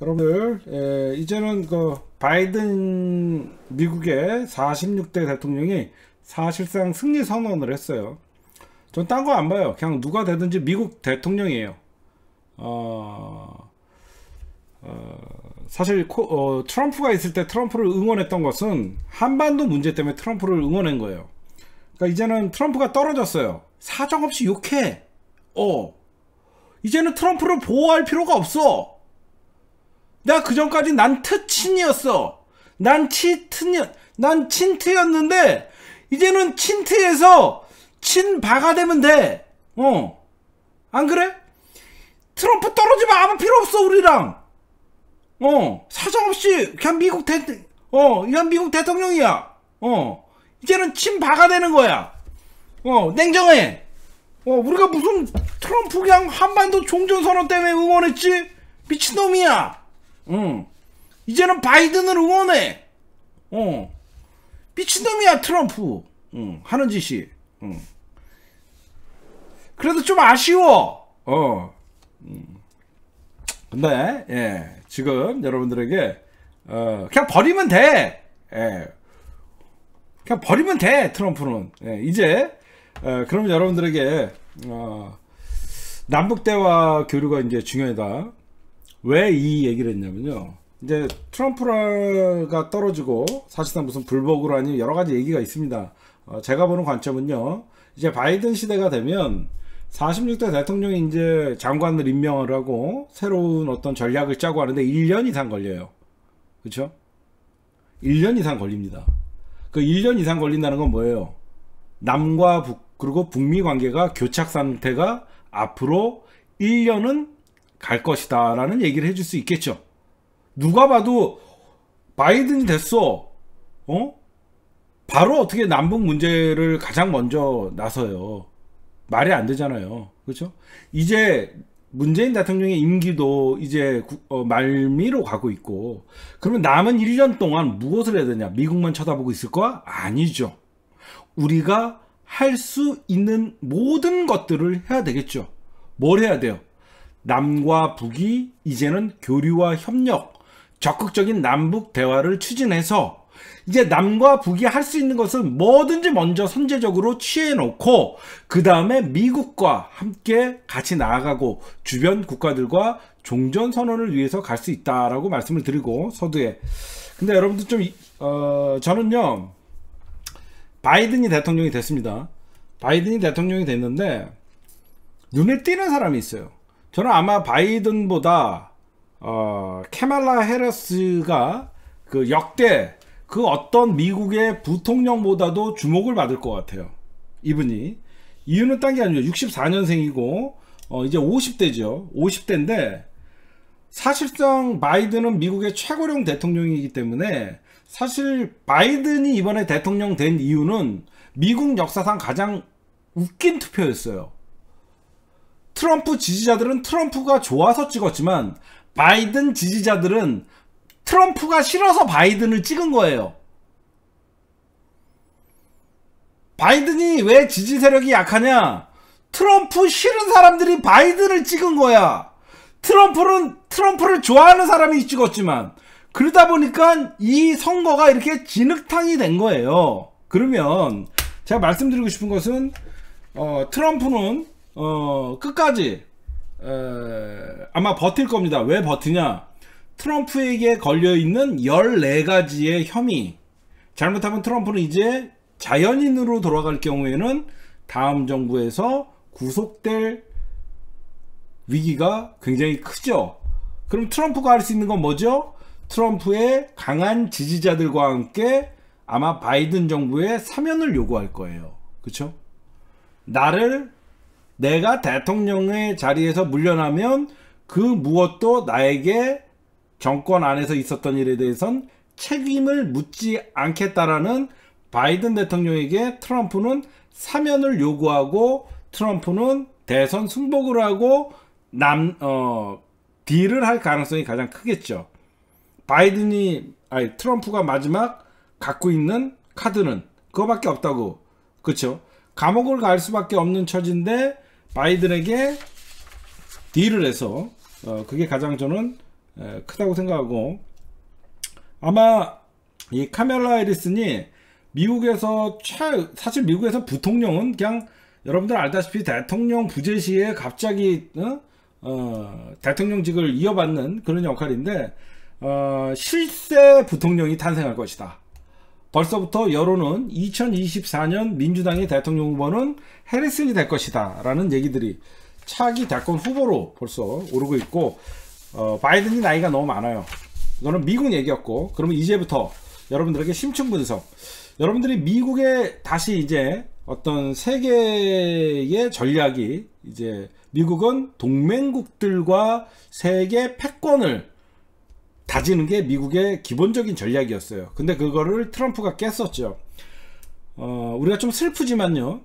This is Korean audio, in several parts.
여러분들 에, 이제는 그 바이든 미국의 46대 대통령이 사실상 승리 선언을 했어요. 전 딴 거 안 봐요. 그냥 누가 되든지 미국 대통령이에요. 어, 어, 사실 코, 어, 트럼프가 있을 때 트럼프를 응원했던 것은 한반도 문제 때문에 트럼프를 응원한 거예요. 그러니까 이제는 트럼프가 떨어졌어요. 사정없이 욕해. 어. 이제는 트럼프를 보호할 필요가 없어. 내가 그 전까지 난 트친이었어. 난 치트냐, 난 친트였는데, 이제는 친트에서 친바가 되면 돼. 어. 안 그래? 트럼프 떨어지면 아무 필요 없어, 우리랑. 어. 사정없이, 그냥 미국 대, 어, 그냥 미국 대통령이야. 어. 이제는 친바가 되는 거야. 어, 냉정해. 어, 우리가 무슨 트럼프 그냥 한반도 종전선언 때문에 응원했지? 미친놈이야. 응. 이제는 바이든을 응원해. 어. 미친놈이야, 트럼프. 응. 하는 짓이. 응. 그래도 좀 아쉬워. 어. 음. 근데, 예. 지금 여러분들에게, 어, 그냥 버리면 돼. 예. 그냥 버리면 돼, 트럼프는. 예. 이제, 어, 그럼 여러분들에게, 어, 남북 대화 교류가 이제 중요하다. 왜 이 얘기를 했냐면요. 이제 트럼프가 떨어지고 사실상 무슨 불복으로 아닌 여러 가지 얘기가 있습니다. 어, 제가 보는 관점은요. 이제 바이든 시대가 되면 46대 대통령이 이제 장관을 임명을 하고 새로운 어떤 전략을 짜고 하는데 1년 이상 걸려요. 그렇죠? 1년 이상 걸립니다. 그 1년 이상 걸린다는 건 뭐예요? 남과 북 그리고 북미 관계가 교착 상태가 앞으로 1년은 갈 것이다 라는 얘기를 해줄 수 있겠죠. 누가 봐도 바이든이 됐어. 어? 바로 어떻게 남북 문제를 가장 먼저 나서요. 말이 안 되잖아요. 그렇죠? 이제 문재인 대통령의 임기도 이제 구, 어, 말미로 가고 있고 그러면 남은 1년 동안 무엇을 해야 되냐? 미국만 쳐다보고 있을 거야? 아니죠. 우리가 할 수 있는 모든 것들을 해야 되겠죠. 뭘 해야 돼요? 남과 북이 이제는 교류와 협력, 적극적인 남북 대화를 추진해서 이제 남과 북이 할 수 있는 것을 뭐든지 먼저 선제적으로 취해 놓고 그 다음에 미국과 함께 같이 나아가고 주변 국가들과 종전 선언을 위해서 갈 수 있다라고 말씀을 드리고 서두에 근데 여러분들 좀 어, 저는요 바이든이 대통령이 됐습니다. 바이든이 대통령이 됐는데 눈에 띄는 사람이 있어요. 저는 아마 바이든보다 어, 캐말라 헤러스가 그 역대 그 어떤 미국의 부통령보다도 주목을 받을 것 같아요. 이분이 이유는 딴 게 아니죠. 64년생이고 어, 이제 50대죠. 50대인데 사실상 바이든은 미국의 최고령 대통령이기 때문에 사실 바이든이 이번에 대통령 된 이유는 미국 역사상 가장 웃긴 투표였어요. 트럼프 지지자들은 트럼프가 좋아서 찍었지만 바이든 지지자들은 트럼프가 싫어서 바이든을 찍은 거예요. 바이든이 왜 지지 세력이 약하냐? 트럼프 싫은 사람들이 바이든을 찍은 거야. 트럼프는 트럼프를 좋아하는 사람이 찍었지만 그러다 보니까 이 선거가 이렇게 진흙탕이 된 거예요. 그러면 제가 말씀드리고 싶은 것은 어, 트럼프는 어, 끝까지 에, 아마 버틸 겁니다. 왜 버티냐? 트럼프에게 걸려있는 14가지의 혐의. 잘못하면 트럼프는 이제 자연인으로 돌아갈 경우에는 다음 정부에서 구속될 위기가 굉장히 크죠. 그럼 트럼프가 할 수 있는 건 뭐죠? 트럼프의 강한 지지자들과 함께 아마 바이든 정부의 사면을 요구할 거예요. 그쵸? 나를 내가 대통령의 자리에서 물러나면 그 무엇도 나에게 정권 안에서 있었던 일에 대해선 책임을 묻지 않겠다라는 바이든 대통령에게 트럼프는 사면을 요구하고 트럼프는 대선 승복을 하고 남, 어, 딜을 할 가능성이 가장 크겠죠. 바이든이, 아니, 트럼프가 마지막 갖고 있는 카드는 그거밖에 없다고. 그쵸? 감옥을 갈 수밖에 없는 처지인데 바이든에게 딜을 해서 어, 그게 가장 저는 에, 크다고 생각하고 아마 이 카멜라 해리슨이 미국에서 최 사실 미국에서 부통령은 그냥 여러분들 알다시피 대통령 부재 시에 갑자기 어? 어, 대통령직을 이어받는 그런 역할인데 어, 실세 부통령이 탄생할 것이다. 벌써부터 여론은 2024년 민주당의 대통령 후보는 해리슨이 될 것이다 라는 얘기들이 차기 대권 후보로 벌써 오르고 있고 어, 바이든이 나이가 너무 많아요. 이거는 미국 얘기였고 그러면 이제부터 여러분들에게 심층 분석. 여러분들이 미국에 다시 이제 어떤 세계의 전략이 이제 미국은 동맹국들과 세계 패권을 다지는 게 미국의 기본적인 전략이었어요. 근데 그거를 트럼프가 깼었죠. 어, 우리가 좀 슬프지만요.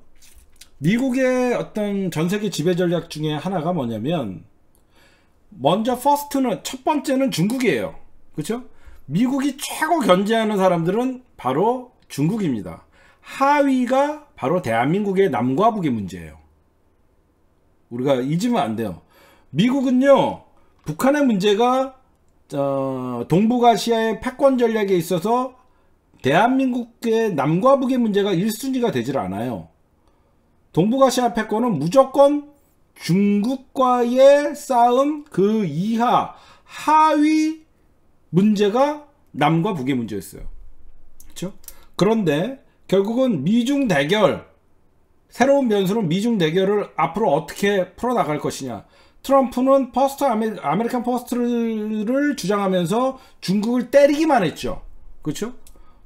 미국의 어떤 전 세계 지배 전략 중에 하나가 뭐냐면 먼저 first는 첫 번째는 중국이에요. 그렇죠? 미국이 최고 견제하는 사람들은 바로 중국입니다. 하위가 바로 대한민국의 남과 북의 문제예요. 우리가 잊으면 안 돼요. 미국은요, 북한의 문제가 어, 동북아시아의 패권 전략에 있어서 대한민국의 남과 북의 문제가 1순위가 되질 않아요. 동북아시아 패권은 무조건 중국과의 싸움 그 이하 하위 문제가 남과 북의 문제였어요. 그렇죠? 그런데 결국은 미중 대결 새로운 변수는 미중 대결을 앞으로 어떻게 풀어나갈 것이냐. 트럼프는 first Ame, American first를 주장하면서 중국을 때리기만 했죠. 그렇죠?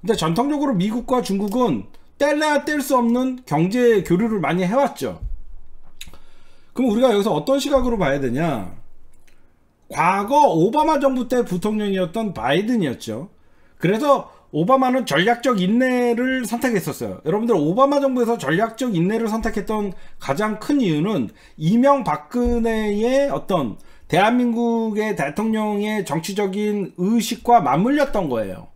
근데 전통적으로 미국과 중국은 뗄래야 뗄 수 없는 경제 교류를 많이 해왔죠. 그럼 우리가 여기서 어떤 시각으로 봐야 되냐? 과거 오바마 정부 때 부통령이었던 바이든이었죠. 그래서 오바마는 전략적 인내를 선택했었어요. 여러분들 오바마 정부에서 전략적 인내를 선택했던 가장 큰 이유는 이명박근혜의 어떤 대한민국의 대통령의 정치적인 의식과 맞물렸던 거예요.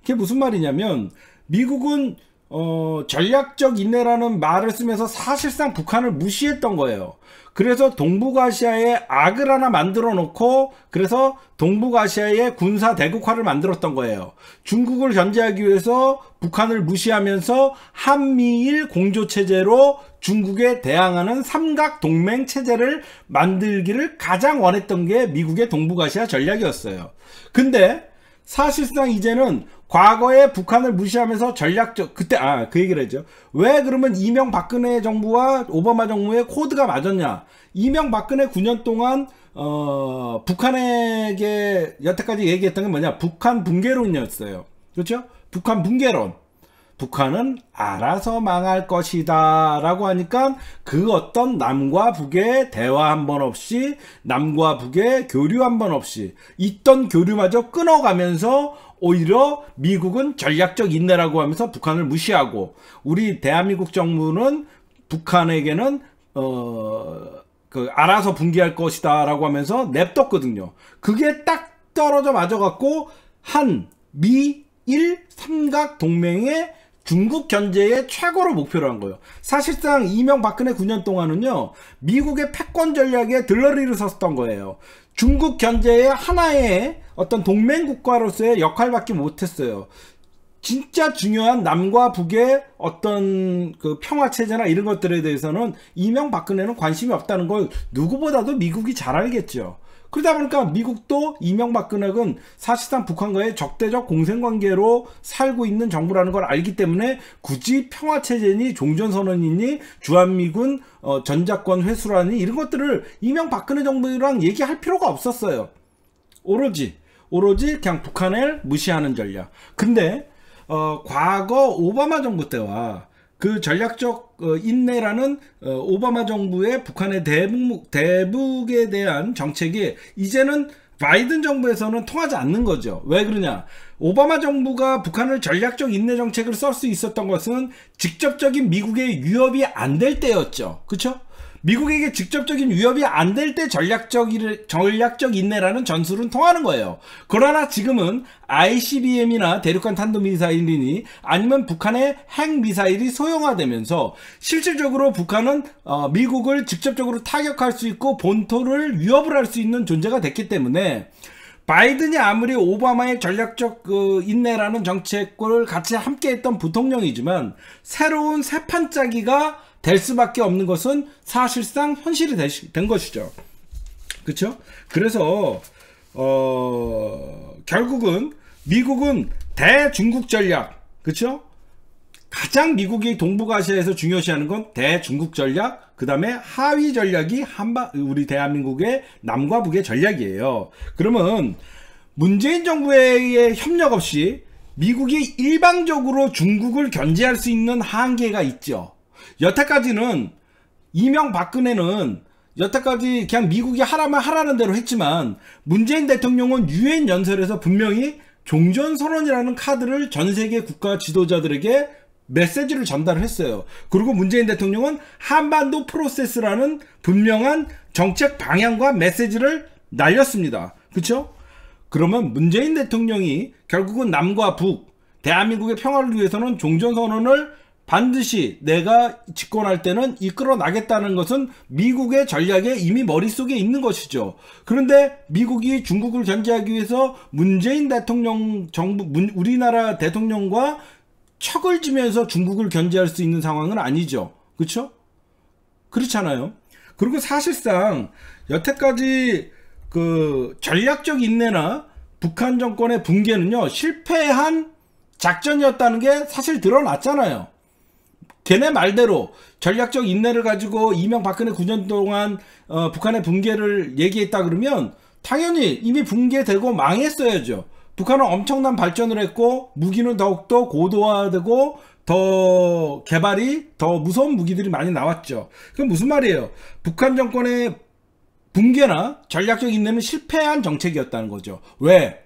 그게 무슨 말이냐면 미국은 어, 전략적 인내라는 말을 쓰면서 사실상 북한을 무시했던 거예요. 그래서 동북아시아에 악을 하나 만들어 놓고 그래서 동북아시아의 군사 대국화를 만들었던 거예요. 중국을 견제하기 위해서 북한을 무시하면서 한미일 공조 체제로 중국에 대항하는 삼각 동맹 체제를 만들기를 가장 원했던 게 미국의 동북아시아 전략이었어요. 근데 사실상 이제는 과거에 북한을 무시하면서 전략적 그때 아 그 얘기를 했죠. 왜 그러면 이명박근혜 정부와 오바마 정부의 코드가 맞았냐? 이명박근혜 9년 동안 어 북한에게 여태까지 얘기했던 게 뭐냐? 북한 붕괴론이었어요. 그렇죠? 북한 붕괴론. 북한은 알아서 망할 것이다 라고 하니까 그 어떤 남과 북의 대화 한 번 없이 남과 북의 교류 한 번 없이 있던 교류마저 끊어가면서 오히려 미국은 전략적 인내라고 하면서 북한을 무시하고 우리 대한민국 정부는 북한에게는 어 그 알아서 붕괴할 것이다라고 하면서 냅뒀거든요. 그게 딱 떨어져 맞아갖고 한 미 일 삼각 동맹의 중국 견제의 최고로 목표로 한 거예요. 사실상 이명박근혜 9년 동안은요, 미국의 패권 전략에 들러리를 섰던 거예요. 중국 견제의 하나의 어떤 동맹국가로서의 역할밖에 못했어요. 진짜 중요한 남과 북의 어떤 그 평화 체제나 이런 것들에 대해서는 이명박근혜는 관심이 없다는 걸 누구보다도 미국이 잘 알겠죠. 그러다 보니까 미국도 이명박근혜는 사실상 북한과의 적대적 공생관계로 살고 있는 정부라는 걸 알기 때문에 굳이 평화체제니 종전선언이니 주한미군 어, 전작권 회수라니 이런 것들을 이명박근혜 정부랑 얘기할 필요가 없었어요. 오로지 오로지 그냥 북한을 무시하는 전략. 근데 어, 과거 오바마 정부 때와 그 전략적 어, 인내라는 어, 오바마 정부의 북한의 대북, 대북에 대한 정책이 이제는 바이든 정부에서는 통하지 않는 거죠. 왜 그러냐? 오바마 정부가 북한을 전략적 인내 정책을 쓸 수 있었던 것은 직접적인 미국의 위협이 안 될 때였죠. 그렇죠? 미국에게 직접적인 위협이 안 될 때 전략적, 전략적 인내라는 전술은 통하는 거예요. 그러나 지금은 ICBM이나 대륙간 탄도미사일이니 아니면 북한의 핵미사일이 소형화되면서 실질적으로 북한은 어, 미국을 직접적으로 타격할 수 있고 본토를 위협을 할 수 있는 존재가 됐기 때문에 바이든이 아무리 오바마의 전략적 그 인내라는 정책을 같이 함께 했던 부통령이지만 새로운 새 판짜기가 될 수밖에 없는 것은 사실상 현실이 된 것이죠. 그렇죠? 그래서 어 결국은 미국은 대중국 전략, 그렇죠? 가장 미국이 동북아시아에서 중요시하는 건 대중국 전략, 그 다음에 하위 전략이 한바, 우리 대한민국의 남과 북의 전략이에요. 그러면 문재인 정부의 협력 없이 미국이 일방적으로 중국을 견제할 수 있는 한계가 있죠. 여태까지는 이명 박근혜는 여태까지 그냥 미국이 하라면 하라는 대로 했지만 문재인 대통령은 유엔 연설에서 분명히 종전 선언이라는 카드를 전 세계 국가 지도자들에게 메시지를 전달을 했어요. 그리고 문재인 대통령은 한반도 프로세스라는 분명한 정책 방향과 메시지를 날렸습니다. 그렇죠? 그러면 문재인 대통령이 결국은 남과 북, 대한민국의 평화를 위해서는 종전선언을 반드시 내가 집권할 때는 이끌어 나겠다는 것은 미국의 전략에 이미 머릿속에 있는 것이죠. 그런데 미국이 중국을 견제하기 위해서 문재인 대통령 정부 우리나라 대통령과 척을 지면서 중국을 견제할 수 있는 상황은 아니죠. 그렇죠? 그렇잖아요. 그리고 사실상 여태까지 그 전략적 인내나 북한 정권의 붕괴는요 실패한 작전이었다는 게 사실 드러났잖아요. 걔네 말대로 전략적 인내를 가지고 이명박근혜 9년 동안 어, 북한의 붕괴를 얘기했다 그러면 당연히 이미 붕괴되고 망했어야죠. 북한은 엄청난 발전을 했고 무기는 더욱더 고도화되고 더 개발이 더 무서운 무기들이 많이 나왔죠. 그럼 무슨 말이에요? 북한 정권의 붕괴나 전략적 인내는 실패한 정책이었다는 거죠. 왜?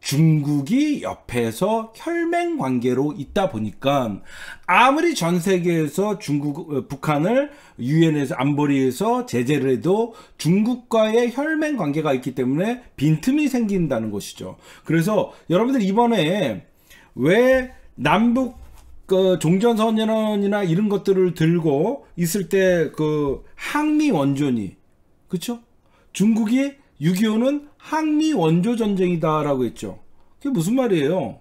중국이 옆에서 혈맹 관계로 있다 보니까 아무리 전 세계에서 중국 어, 북한을 유엔에서 안보리에서 제재를 해도 중국과의 혈맹 관계가 있기 때문에 빈틈이 생긴다는 것이죠. 그래서 여러분들 이번에 왜 남북 그 종전선언이나 이런 것들을 들고 있을 때 그 항미 원전이 그쵸? 중국이 6.25는 항미 원조 전쟁이다라고 했죠. 그게 무슨 말이에요?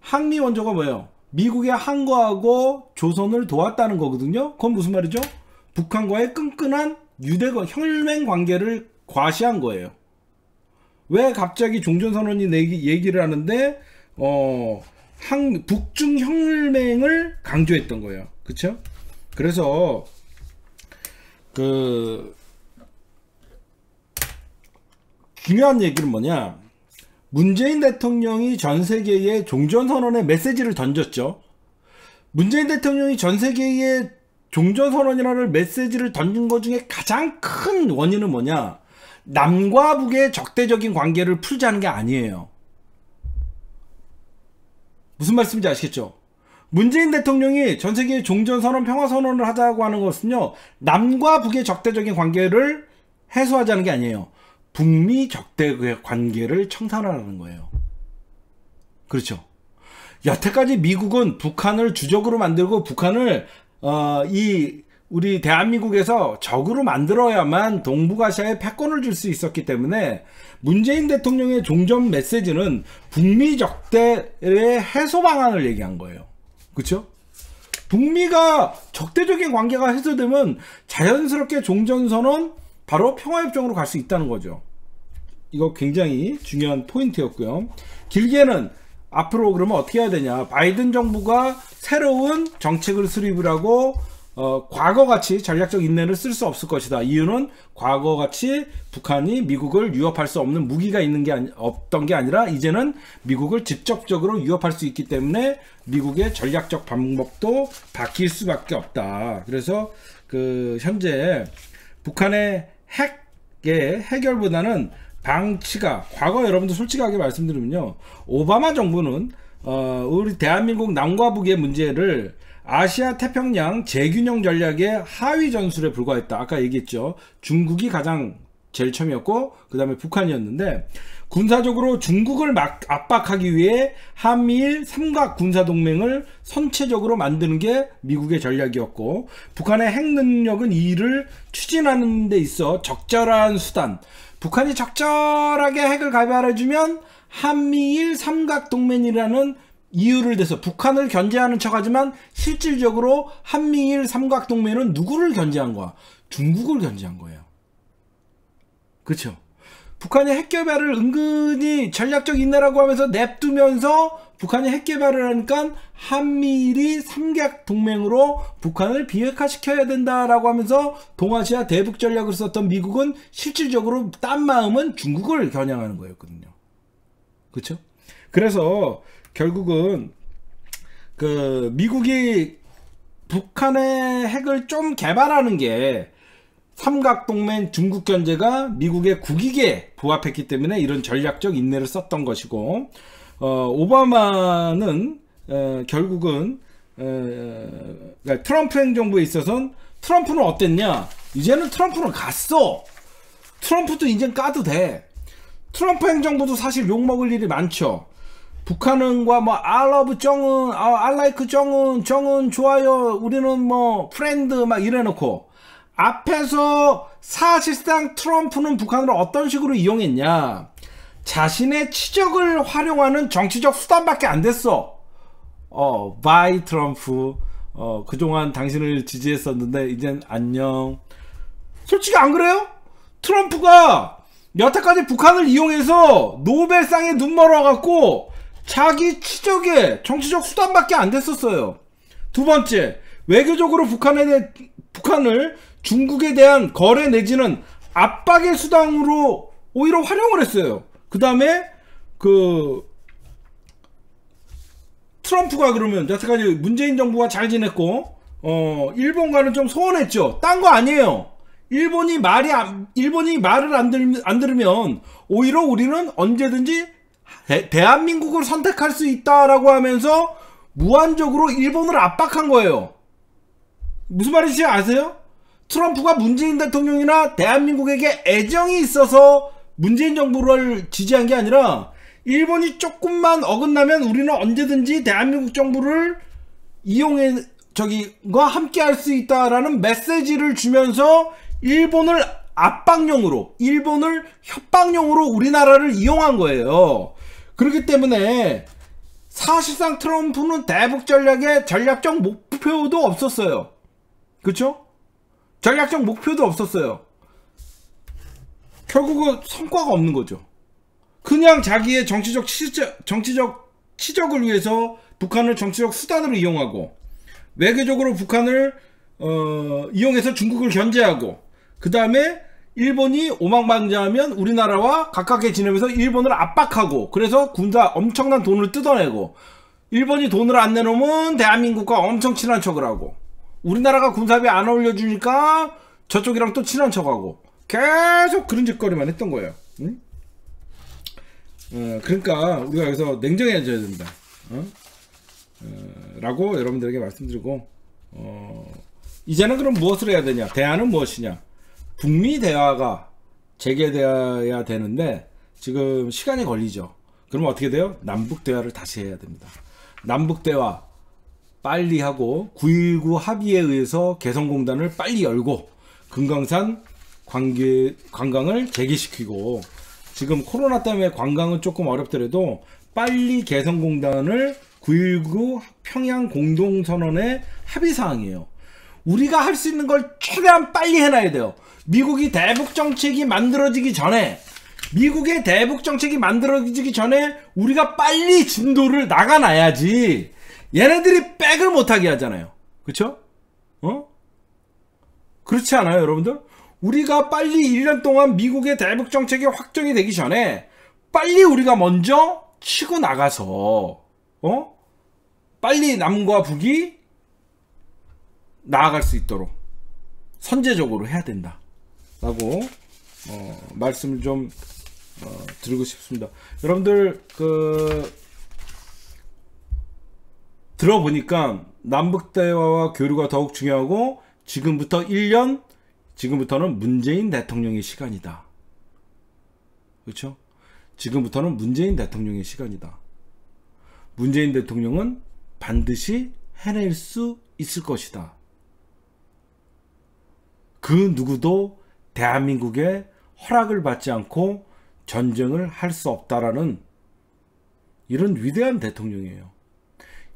항미 원조가 뭐예요? 미국의 항거하고 조선을 도왔다는 거거든요. 그건 무슨 말이죠? 북한과의 끈끈한 유대과 혈맹 관계를 과시한 거예요. 왜 갑자기 종전선언이 얘기를 하는데 어, 항, 북중 혈맹을 강조했던 거예요. 그쵸? 그래서 그 중요한 얘기는 뭐냐? 문재인 대통령이 전 세계에 종전선언의 메시지를 던졌죠. 문재인 대통령이 전 세계에 종전선언이라는 메시지를 던진 것 중에 가장 큰 원인은 뭐냐? 남과 북의 적대적인 관계를 풀자는 게 아니에요. 무슨 말씀인지 아시겠죠? 문재인 대통령이 전 세계에 종전선언, 평화선언을 하자고 하는 것은요, 남과 북의 적대적인 관계를 해소하자는 게 아니에요. 북미 적대 관계를 청산하는 거예요. 그렇죠. 여태까지 미국은 북한을 주적으로 만들고 북한을 어, 이 우리 대한민국에서 적으로 만들어야만 동북아시아에 패권을 줄 수 있었기 때문에 문재인 대통령의 종전 메시지는 북미 적대의 해소 방안을 얘기한 거예요. 그렇죠? 북미가 적대적인 관계가 해소되면 자연스럽게 종전선언 바로 평화협정으로 갈 수 있다는 거죠. 이거 굉장히 중요한 포인트였고요. 길게는 앞으로 그러면 어떻게 해야 되냐. 바이든 정부가 새로운 정책을 수립을 하고 어, 과거같이 전략적 인내를 쓸 수 없을 것이다. 이유는 과거같이 북한이 미국을 위협할 수 없는 무기가 있는 게 아니, 없던 게 아니라 이제는 미국을 직접적으로 위협할 수 있기 때문에 미국의 전략적 방법도 바뀔 수밖에 없다. 그래서 그 현재 북한의 핵의 해결보다는 방치가 과거 여러분들 솔직하게 말씀드리면요 오바마 정부는 어, 우리 대한민국 남과 북의 문제를 아시아 태평양 재균형 전략의 하위 전술에 불과했다. 아까 얘기했죠. 중국이 가장 제일 처음이었고 그 다음에 북한이었는데 군사적으로 중국을 막 압박하기 위해 한미일 삼각 군사동맹을 선체적으로 만드는 게 미국의 전략이었고 북한의 핵 능력은 이를 추진하는 데 있어 적절한 수단 북한이 적절하게 핵을 개발해주면 한미일 삼각동맹이라는 이유를 대서 북한을 견제하는 척하지만 실질적으로 한미일 삼각동맹은 누구를 견제한 거야? 중국을 견제한 거예요. 그렇죠? 북한이 핵 개발을 은근히 전략적 인내라고 하면서 냅두면서 북한이 핵 개발을 하니까 한미일이 삼각 동맹으로 북한을 비핵화시켜야 된다라고 하면서 동아시아 대북 전략을 썼던 미국은 실질적으로 딴 마음은 중국을 겨냥하는 거였거든요. 그렇죠? 그래서 결국은 그 미국이 북한의 핵을 좀 개발하는 게 삼각동맹 중국 견제가 미국의 국익에 부합했기 때문에 이런 전략적 인내를 썼던 것이고 어, 오바마는 어, 결국은 어, 그러니까 트럼프 행정부에 있어서는 트럼프는 어땠냐? 이제는 트럼프는 갔어. 트럼프도 이젠 까도 돼. 트럼프 행정부도 사실 욕먹을 일이 많죠. 북한은과 뭐 I love 정은 아, I like 정은 정은 좋아요. 우리는 뭐 friend 막 이래놓고 앞에서 사실상 트럼프는 북한을 어떤 식으로 이용했냐. 자신의 치적을 활용하는 정치적 수단밖에 안 됐어. 어, bye 트럼프. 어, 그동안 당신을 지지했었는데, 이젠 안녕. 솔직히 안 그래요? 트럼프가 여태까지 북한을 이용해서 노벨상에 눈 멀어갖고 자기 치적에 정치적 수단밖에 안 됐었어요. 두 번째, 외교적으로 북한에, 북한을 중국에 대한 거래 내지는 압박의 수단으로 오히려 활용을 했어요. 그 다음에 그 트럼프가 그러면 여태까지 문재인 정부가 잘 지냈고 어 일본과는 좀 소원했죠. 딴 거 아니에요. 일본이 말이 안, 일본이 말을 안, 들, 안 들으면 오히려 우리는 언제든지 대, 대한민국을 선택할 수 있다라고 하면서 무한적으로 일본을 압박한 거예요. 무슨 말인지 아세요? 트럼프가 문재인 대통령이나 대한민국에게 애정이 있어서 문재인 정부를 지지한 게 아니라 일본이 조금만 어긋나면 우리는 언제든지 대한민국 정부를 이용해 저기과 함께 할 수 있다라는 메시지를 주면서 일본을 압박용으로 일본을 협박용으로 우리나라를 이용한 거예요. 그렇기 때문에 사실상 트럼프는 대북 전략에 전략적 목표도 없었어요. 그렇죠? 전략적 목표도 없었어요. 결국은 성과가 없는 거죠. 그냥 자기의 정치적 치적, 정치적 치적을 위해서 북한을 정치적 수단으로 이용하고 외교적으로 북한을 어, 이용해서 중국을 견제하고 그 다음에 일본이 오망방자하면 우리나라와 가깝게 지내면서 일본을 압박하고 그래서 군사 엄청난 돈을 뜯어내고 일본이 돈을 안 내놓으면 대한민국과 엄청 친한 척을 하고 우리나라가 군사비 안 올려주니까 저쪽이랑 또 친한 척하고 계속 그런 짓거리만 했던 거예요. 응? 어, 그러니까 우리가 여기서 냉정해져야 된다. 어? 어, 라고 여러분들에게 말씀드리고 어, 이제는 그럼 무엇을 해야 되냐? 대안은 무엇이냐? 북미 대화가 재개되어야 되는데 지금 시간이 걸리죠. 그러면 어떻게 돼요? 남북 대화를 다시 해야 됩니다. 남북 대화 빨리 하고 9.19 합의에 의해서 개성공단을 빨리 열고 금강산 관계, 관광을 재개시키고 지금 코로나 때문에 관광은 조금 어렵더라도 빨리 개성공단을 9.19 평양 공동선언의 합의사항이에요. 우리가 할 수 있는 걸 최대한 빨리 해놔야 돼요. 미국이 대북 정책이 만들어지기 전에 미국의 대북 정책이 만들어지기 전에 우리가 빨리 진도를 나가놔야지 얘네들이 백을 못하게 하잖아요. 그쵸? 어? 그렇지 않아요, 여러분들? 우리가 빨리 1년 동안 미국의 대북 정책이 확정이 되기 전에 빨리 우리가 먼저 치고 나가서, 어? 빨리 남과 북이 나아갈 수 있도록 선제적으로 해야 된다. 라고, 어, 말씀을 좀, 어, 드리고 싶습니다. 여러분들, 그, 들어보니까 남북 대화와 교류가 더욱 중요하고 지금부터 1년 지금부터는 문재인 대통령의 시간이다. 그렇죠? 지금부터는 문재인 대통령의 시간이다. 문재인 대통령은 반드시 해낼 수 있을 것이다. 그 누구도 대한민국의 허락을 받지 않고 전쟁을 할 수 없다라는 이런 위대한 대통령이에요.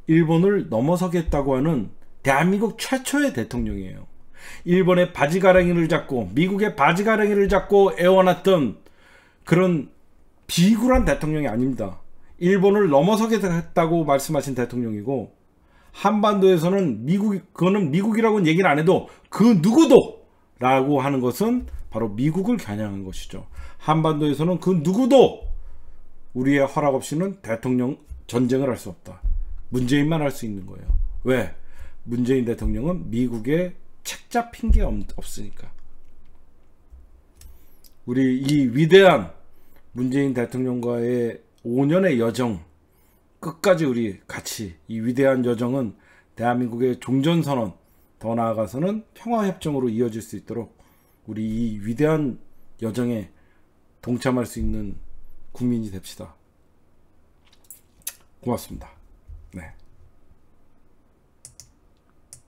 일본을 넘어서겠다고 하는 대한민국 최초의 대통령이에요. 일본의 바지가랑이를 잡고 미국의 바지가랑이를 잡고 애워놨던 그런 비굴한 대통령이 아닙니다. 일본을 넘어서겠다고 말씀하신 대통령이고 한반도에서는 미국 그거는 미국이라고는 얘기를 안 해도 그 누구도 라고 하는 것은 바로 미국을 겨냥한 것이죠. 한반도에서는 그 누구도 우리의 허락 없이는 대통령 전쟁을 할 수 없다. 문재인만 할 수 있는 거예요. 왜? 문재인 대통령은 미국에 책 잡힌 게 없으니까. 우리 이 위대한 문재인 대통령과의 5년의 여정 끝까지 우리 같이 이 위대한 여정은 대한민국의 종전선언 더 나아가서는 평화협정으로 이어질 수 있도록 우리 이 위대한 여정에 동참할 수 있는 국민이 됩시다. 고맙습니다. 네.